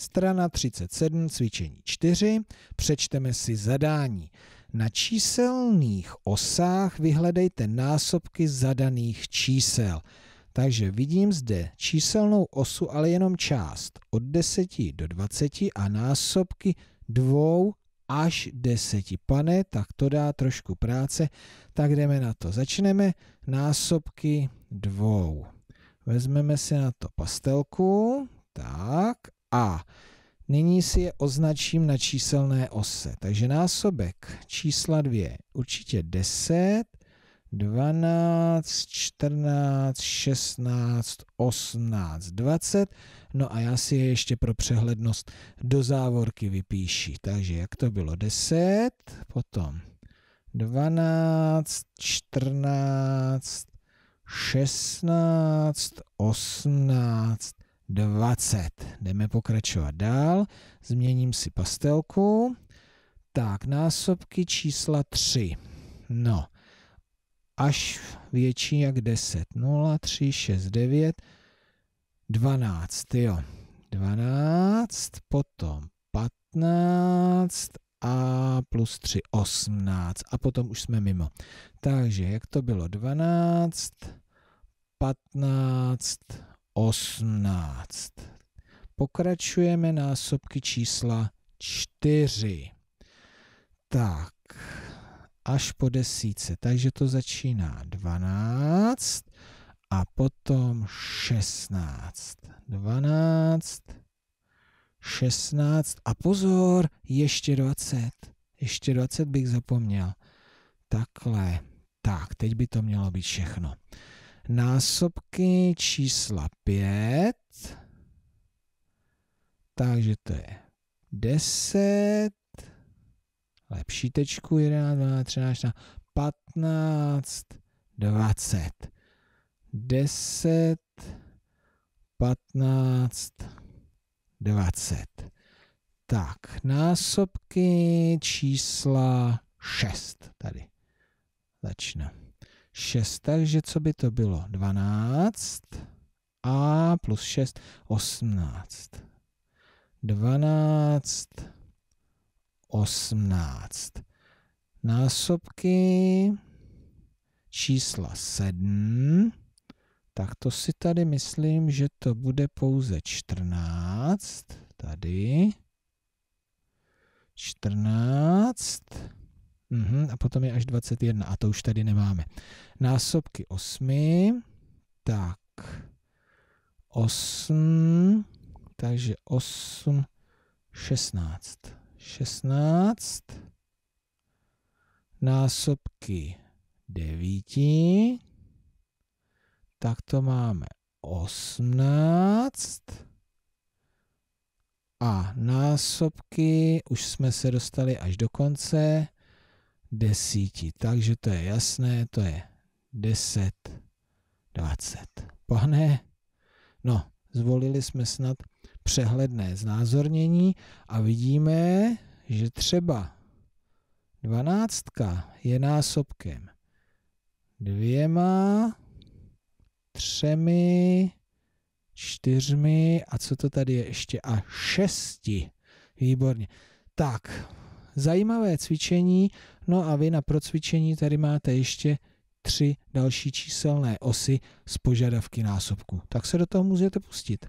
Strana 37, cvičení 4. Přečteme si zadání. Na číselných osách vyhledejte násobky zadaných čísel. Takže vidím zde číselnou osu, ale jenom část od 10 do 20 a násobky 2 až 10. Pane, tak to dá trošku práce, tak jdeme na to. Začneme násobky 2. Vezmeme si na to pastelku, tak nyní si je označím na číselné ose. Takže násobek čísla 2 určitě 10, 12, 14, 16, 18, 20. No a já si je ještě pro přehlednost do závorky vypíši. Takže jak to bylo? 10, potom 12, 14, 16, 18, 20. Jdeme pokračovat dál. Změním si pastelku. Tak, násobky čísla 3. No, až větší jak 10. 0, 3, 6, 9, 12, jo. 12, potom 15 a plus 3, 18 a potom už jsme mimo. Takže jak to bylo? 12, 15, 18. Pokračujeme násobky čísla 4. Tak, až po desíce. Takže to začíná 12 a potom 16. 12, 16 a pozor, ještě 20. Ještě 20 bych zapomněl. Takhle. Tak, teď by to mělo být všechno. Násobky čísla 5. Takže to je 10, lepší tečku 11, 12, 13, 14, 15, 20. 10, 15, 20. Tak, násobky čísla 6 tady. Začne. 6, takže co by to bylo? 12 a plus 6, 18. 12, 18. Násobky čísla 7, tak to si tady myslím, že to bude pouze 14. Tady. 14. Uhum, a potom je až 21 a to už tady nemáme. Násobky 8. Tak. 8. Takže 8, 16. 16 násobky 9, tak to máme 18 a násobky, už jsme se dostali až do konce, desíti. Takže to je jasné, to je 10, 20. Pohne? No, zvolili jsme snad přehledné znázornění a vidíme, že třeba dvanáctka je násobkem dvěma, třemi, čtyřmi a co to tady je ještě a šesti. Výborně. Tak, zajímavé cvičení, no a vy na procvičení tady máte ještě tři další číselné osy z požadavky násobku. Tak se do toho můžete pustit.